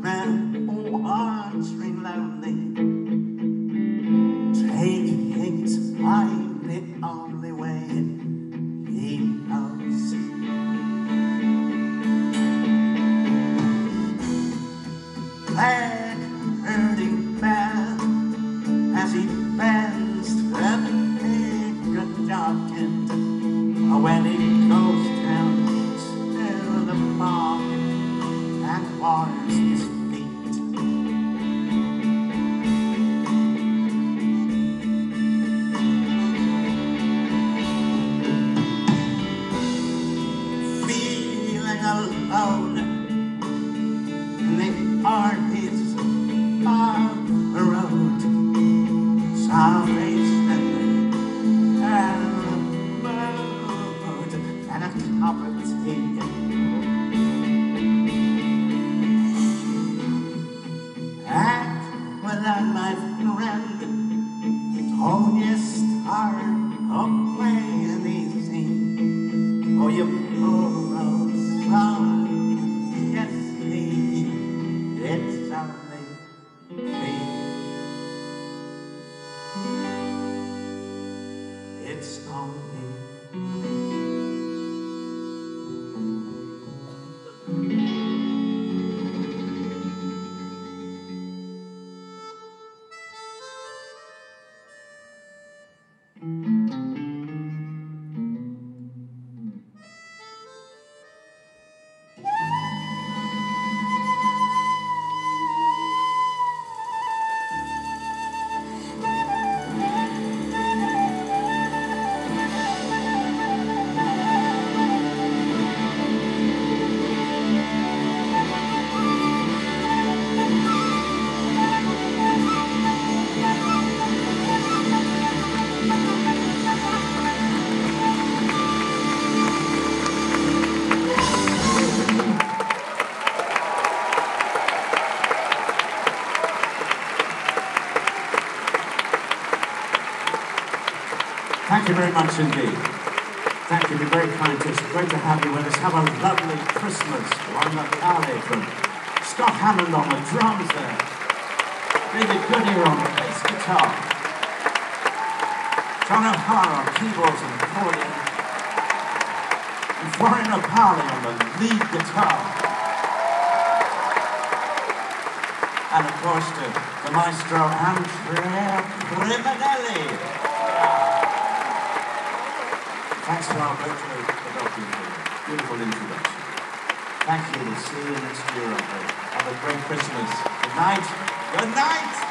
old man wandering lonely, I, my friend, told you start easy, oh, you poor old son, yes, me, it's only me. It's only Thank you very much indeed. Thank you. You're very kind us. Great to have you with us. Have a lovely Christmas. Ron McCarley from Scott Hammond on the drums there. David Goodier on the bass guitar. John O'Hara on keyboards and accordion. And Florian Opahle on the lead guitar. And of course to the maestro Andrea Griminelli. Thanks to Pedocchi for the beautiful introduction. Thank you. We'll see you next year. Have a, great Christmas. Good night. Good night.